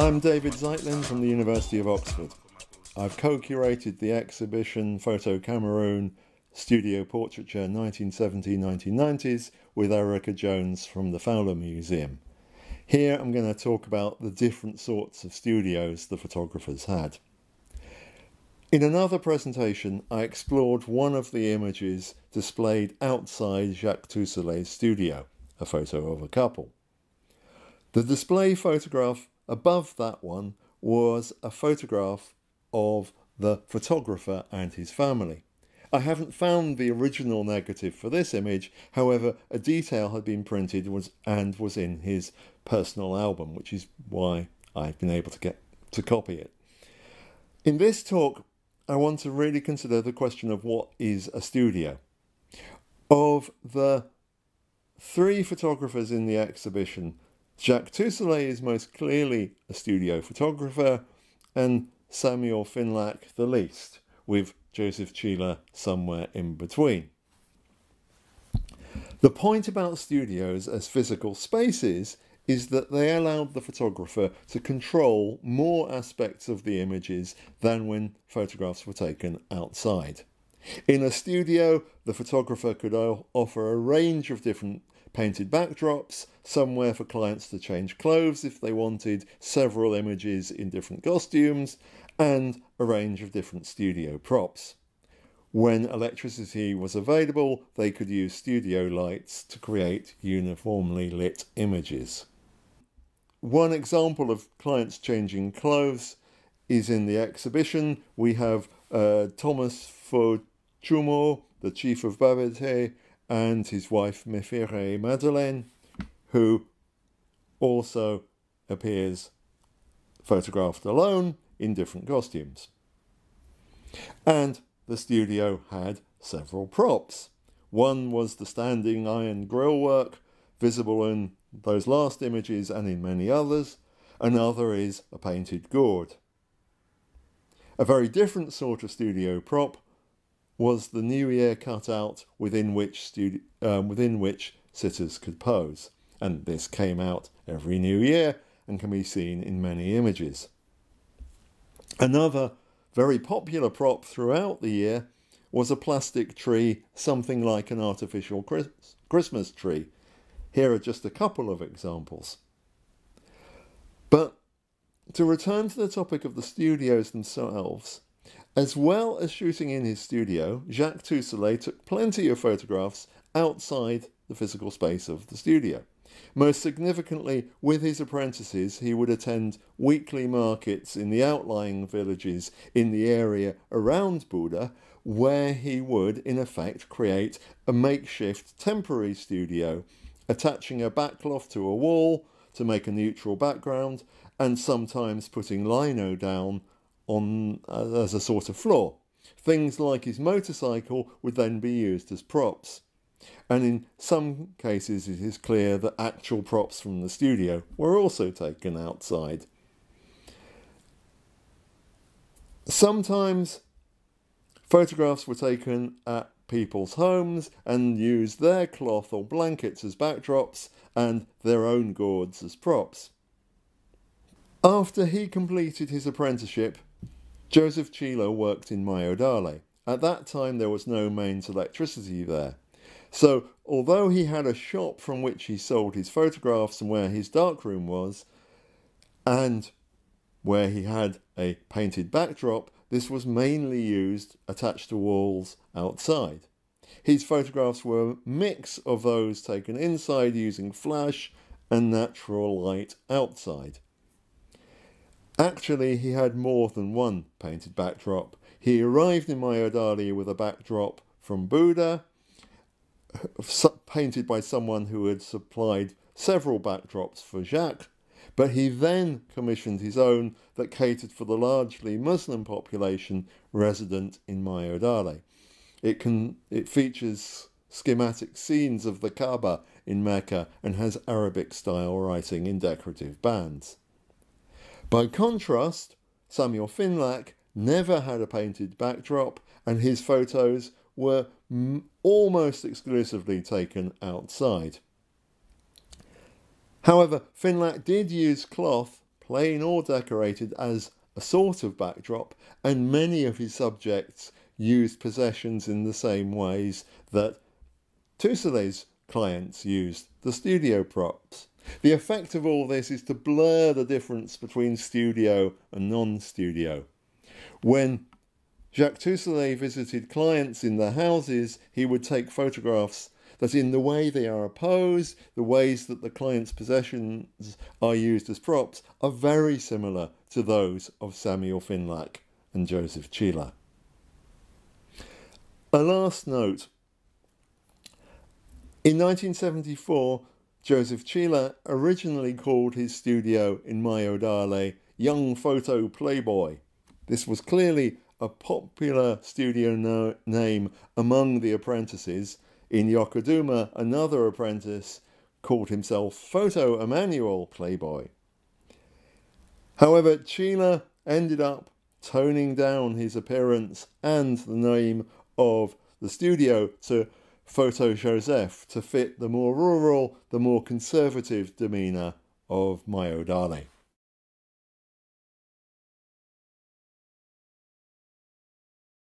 I'm David Zeitlyn from the University of Oxford. I've co-curated the exhibition Photo Cameroon Studio Portraiture 1970-1990s with Erica Jones from the Fowler Museum. Here I'm going to talk about the different sorts of studios the photographers had. In another presentation, I explored one of the images displayed outside Jacques Toussele's studio, a photo of a couple. The display photograph above that one was a photograph of the photographer and his family. I haven't found the original negative for this image, however, a detail had been printed was, and was in his personal album, which is why I've been able to get to copy it. In this talk, I want to really consider the question of what is a studio. Of the three photographers in the exhibition, Jacques Toussele is most clearly a studio photographer, and Samuel Finlak the least, with Joseph Chila somewhere in between. The point about studios as physical spaces is that they allowed the photographer to control more aspects of the images than when photographs were taken outside. In a studio, the photographer could offer a range of different painted backdrops, somewhere for clients to change clothes if they wanted, several images in different costumes, and a range of different studio props. When electricity was available, they could use studio lights to create uniformly lit images. One example of clients changing clothes is in the exhibition. We have uh, Thomas Fauchumo, the chief of Babete, and his wife Mefire Madeleine, who also appears photographed alone in different costumes. And the studio had several props. One was the standing iron grillwork, visible in those last images and in many others. Another is a painted gourd. A very different sort of studio prop was the New Year cutout within which, studi- um, within which sitters could pose. And this came out every New Year and can be seen in many images. Another very popular prop throughout the year was a plastic tree, something like an artificial Christmas tree. Here are just a couple of examples. But to return to the topic of the studios themselves, as well as shooting in his studio, Jacques Toussele took plenty of photographs outside the physical space of the studio. Most significantly, with his apprentices, he would attend weekly markets in the outlying villages in the area around Mbouda, where he would, in effect, create a makeshift temporary studio, attaching a backcloth to a wall to make a neutral background, and sometimes putting lino down on uh, as a sort of floor. Things like his motorcycle would then be used as props. And in some cases, it is clear that actual props from the studio were also taken outside. Sometimes photographs were taken at people's homes and used their cloth or blankets as backdrops and their own gourds as props. After he completed his apprenticeship, Joseph Chila worked in Mayo Darlé. At that time, there was no mains electricity there. So, although he had a shop from which he sold his photographs and where his darkroom was, and where he had a painted backdrop, this was mainly used attached to walls outside. His photographs were a mix of those taken inside using flash and natural light outside. Actually, he had more than one painted backdrop. He arrived in Mayo Darlé with a backdrop from Mbouda, painted by someone who had supplied several backdrops for Jacques, but he then commissioned his own that catered for the largely Muslim population resident in Mayo Darlé. It, can, it features schematic scenes of the Kaaba in Mecca and has Arabic style writing in decorative bands. By contrast, Samuel Finlak never had a painted backdrop, and his photos were almost exclusively taken outside. However, Finlak did use cloth, plain or decorated as a sort of backdrop, and many of his subjects used possessions in the same ways that Toussele's clients used the studio props. The effect of all this is to blur the difference between studio and non-studio. When Jacques Toussele visited clients in their houses, he would take photographs that in the way they are posed, the ways that the client's possessions are used as props, are very similar to those of Samuel Finlak and Joseph Chila. A last note. In 1974, Joseph Chila originally called his studio in Mayo Darlé Young Photo Playboy. This was clearly a popular studio no name among the apprentices. In Yokadouma, another apprentice called himself Photo Emmanuel Playboy. However, Chila ended up toning down his appearance and the name of the studio to Photo Joseph to fit the more rural, the more conservative demeanour of Mayo Darlé.